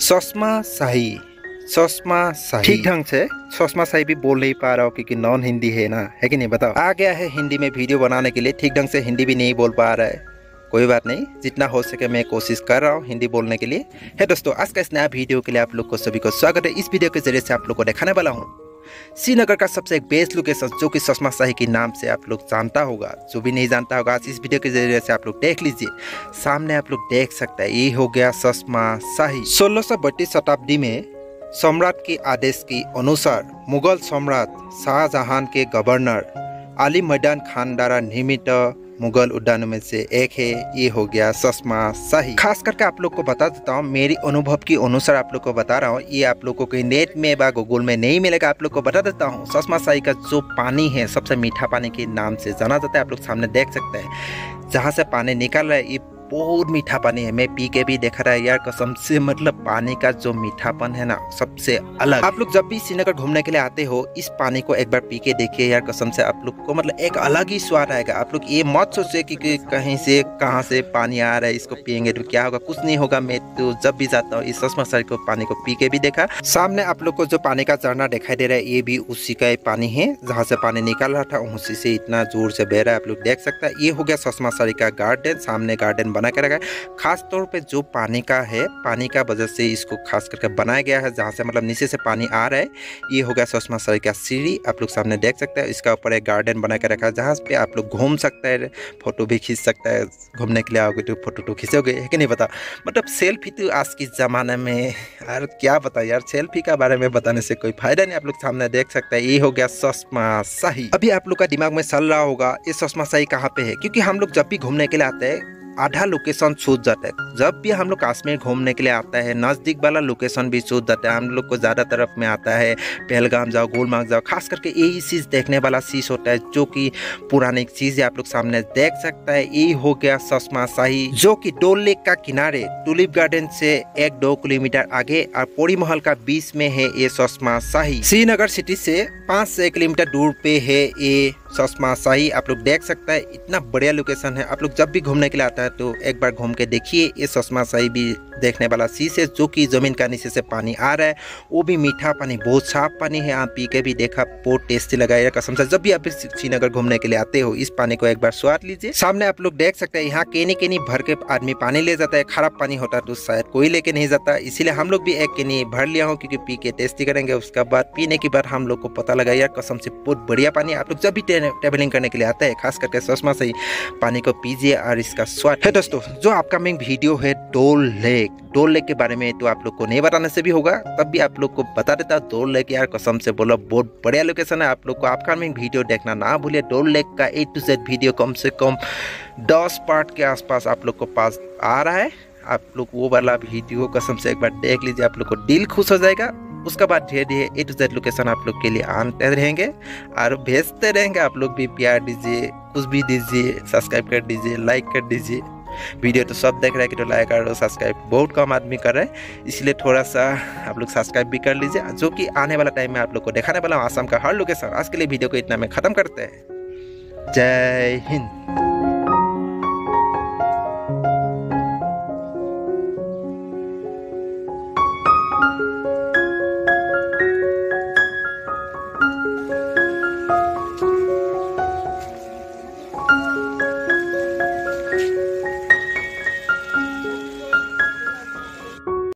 चश्मा शाही चश्मा शाही ठीक ढंग से? चश्मा शाही भी बोल नहीं पा रहा हूँ क्योंकि नॉन हिंदी है ना है कि नहीं बताओ? आ गया है हिंदी में वीडियो बनाने के लिए ठीक ढंग से हिंदी भी नहीं बोल पा रहा है। कोई बात नहीं जितना हो सके मैं कोशिश कर रहा हूँ हिंदी बोलने के लिए। है दोस्तों आज का इस नया वीडियो के लिए आप लोग को सभी को स्वागत है। इस वीडियो के ज़रिए से आप लोग को दिखाने वाला हूँ श्रीनगर का सबसे एक बेस्ट लोकेशन जो कि ससमा शाही के नाम से आप लोग जानता होगा। जो भी नहीं जानता होगा, आज इस वीडियो के ज़रिए से आप लोग देख लीजिए। सामने आप लोग देख सकते हैं, ये हो गया ससमा शाही। सोलह शताब्दी में सम्राट के आदेश के अनुसार मुगल सम्राट शाहजहां के गवर्नर आली मैदान खान द्वारा निर्मित मुगल उड्डानों में से एक है, ये हो गया ससमा शाही। खास करके आप लोग को बता देता हूँ, मेरी अनुभव के अनुसार आप लोग को बता रहा हूँ, ये आप लोग को कहीं नेट में व गूगल में नहीं मिलेगा, आप लोग को बता देता हूँ, ससमा शाही का जो पानी है, सबसे मीठा पानी के नाम से जाना जाता है, आप लोग सामने देख सकते हैं। जहाँ से पानी निकल रहा है, ये बहुत मीठा पानी है। मैं पी के भी देखा रहा है यार कसम से मतलब पानी का जो मीठापन है ना सबसे अलग। आप लोग जब भी श्रीनगर घूमने के लिए आते हो इस पानी को एक बार पी के देखिए यार कसम से आप लोग को मतलब एक अलग ही स्वाद आएगा। आप लोग ये मत सोचे कि, कि कहीं से कहाँ से पानी आ रहा है इसको पियेंगे तो क्या होगा? कुछ नहीं होगा। मैं तो जब भी जाता हूँ इस ससमा को पानी को पी के भी देखा। सामने आप लोग को जो पानी का झरना दिखाई दे रहा है ये भी उसी का पानी है। जहाँ से पानी निकल रहा था उसी से इतना ज़ोर से बह रहा है आप लोग देख सकते हैं। ये हो गया ससमा का गार्डन। सामने गार्डन बना के रखा है। खास तौर पे जो पानी का है, पानी का वजह से इसको खास करके बनाया गया है, जहाँ से मतलब नीचे से पानी आ रहा है। ये हो गया सुषमा सर का सीढ़ी, आप लोग सामने देख सकते हैं। इसका ऊपर एक गार्डन बना के रखा है, जहाँ पे आप लोग घूम सकते हैं, फ़ोटो भी खींच सकता है। घूमने के लिए आओगे तो फ़ोटो तो खींचोगे, है कि नहीं पता? मतलब सेल्फी तो आज के ज़माने में, यार क्या बता यार, सेल्फी का बारे में बताने से कोई फ़ायदा नहीं, आप लोग सामने देख सकते हैं। ये हो गया ससमा शाही अभी आप लोग का दिमाग में चल रहा होगा, ये ससमा शाही कहाँ पे है? क्योंकि हम लोग जब भी घूमने के लिए आते हैं आधा लोकेशन छूट जाता है। जब भी हम लोग कश्मीर घूमने के लिए आता है, नज़दीक वाला लोकेशन भी छूट जाता है। हम लोग को ज़्यादा तरफ़ में आता है, पहलगाम जाओ, गुलमार्ग जाओ, खास करके यही चीज़ देखने वाला चीज़ होता है, जो कि पुरानी चीज़ आप लोग सामने देख सकता है। ये हो गया ससमा शाही, जो कि डोल लेक का किनारे टूलिप गार्डन से एक दो किलोमीटर आगे और पोड़ी महल का बीच में है ये ससमा शाही। श्रीनगर सिटी से पाँच से किलोमीटर दूर पे है ये ससमा शाही, आप लोग देख सकता है। इतना बढ़िया लोकेशन है। आप लोग जब भी घूमने के लिए आता है तो एक बार घूम के देखिए ये ससमा शाही भी देखने वाला चीज़ है, जो कि ज़मीन का नीचे से पानी आ रहा है। वो भी मीठा पानी, बहुत साफ़ पानी है। आप पी के भी देखा, बहुत टेस्टी लगाएगा कसम से, जब भी आप श्रीनगर घूमने के लिए आते हो, इस पानी को एक बार स्वाद लीजिए। सामने आप लोग देख सकते हैं, यहाँ केनी केनी भर के आदमी पानी ले जाता है। खराब पानी होता है तो शायद कोई लेके नहीं जाता। इसीलिए हम लोग भी एक केनी भर लिया हूँ, क्योंकि पी के टेस्टी करेंगे। उसके बाद पीने के बाद हम लोग को पता लगा, यार कसम से, बहुत बढ़िया पानी आप लोग जब भी ट्रेवलिंग करने के लिए आते हैं, खास करके चश्मा से पानी को पीजिए और इसका स्वाद है दोस्तों, जो अपकमिंग वीडियो है डोल लेक डोल लेक के बारे में तो आप लोग को नहीं बताने से भी होगा, तब भी आप लोग को बता देता डोल लेक यार कसम से बोलो, बहुत बढ़िया लोकेशन है। आप लोग को अपकमिंग वीडियो देखना ना भूलिए। डोल लेक का ए टू जेड वीडियो कम से कम दस पार्ट के आसपास आप लोग को पास आ रहा है। आप लोग वो वाला वीडियो कसम से एक बार देख लीजिए, आप लोग को दिल खुश हो जाएगा। उसके बाद धीरे धीरे ए टू जेड लोकेशन आप लोग के लिए आते रहेंगे। और भेजते रहेंगे आप लोग भी, प्यार दीजिए, कुछ भी दीजिए सब्सक्राइब कर दीजिए लाइक कर दीजिए। वीडियो तो सब देख रहे हैं कि तो लाइक और सब्सक्राइब बहुत कम आदमी कर रहे हैं। इसलिए थोड़ा सा आप लोग सब्सक्राइब भी कर लीजिए। जो कि आने वाला टाइम में आप लोग को दिखाने वाला हूँ, आसाम का हर लोकेशन आज के लिए वीडियो को इतना, में ख़त्म करते हैं। जय हिंद।